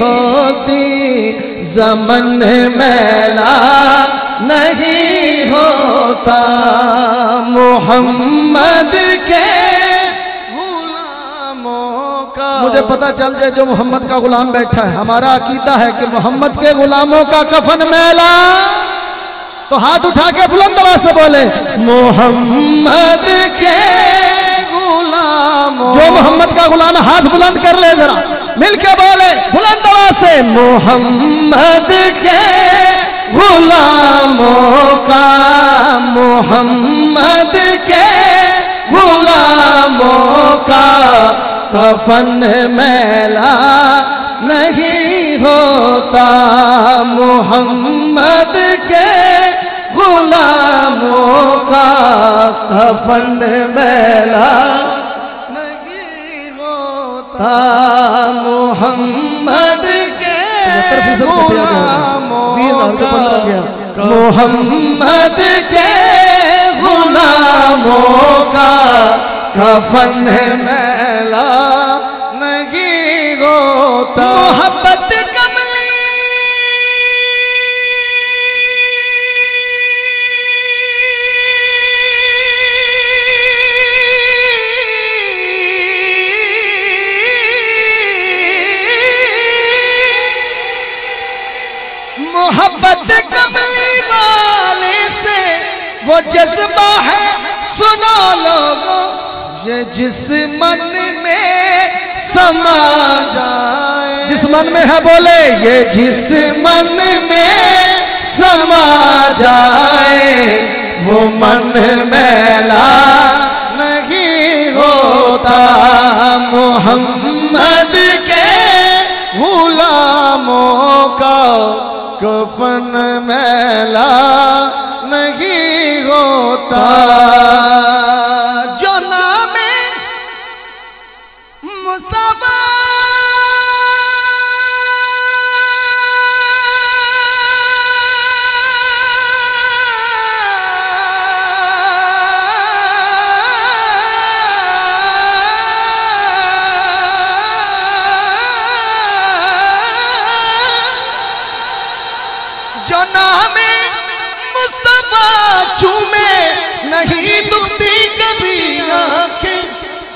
ہوتی زمن میلا نہیں ہوتا۔ محمد کے غلاموں کا مجھے پتا چل جائے جو محمد کا غلام بیٹھا ہے۔ ہمارا عقیدہ ہے کہ محمد کے غلاموں کا کفن میلا۔ تو ہاتھ اٹھا کے بلند آواز سے بولے محمد کے غلاموں جو محمد کا غلام ہاتھ بلند کر لے ذرا۔ مل کے بولے بلند آواز سے محمد کے غلاموں کا، محمد کے غلاموں کا کفن میلا نہیں ہوتا۔ محمد کے غلاموں کا کفن میلا نہیں ہوتا۔ محمد کے غلاموں کا محمد کے غلاموں کا کفن میلا محبت کملی والے سے وہ جذبہ ہے سنو لوگوں یہ جس من میں سما جائے۔ جس من میں ہے بولے، یہ جس من میں سما جائے۔ وہ من میلا کفن میلا نہیں ہوتا۔ جو نام مصطفیٰ جو نام مصطفیٰ چومے نہیں دکھتی کبھی آنکھیں۔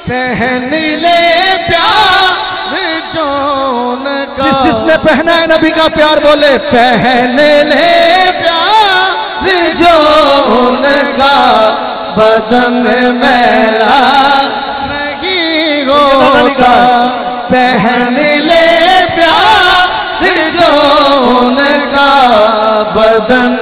پہن لے پیار جون کا۔ جس جس نے پہنا ہے نبی کا پیار بولے پہن لے پیار جون کا۔ بدن میلا نہیں ہوتا۔ پہن لے پیار جون کا بدن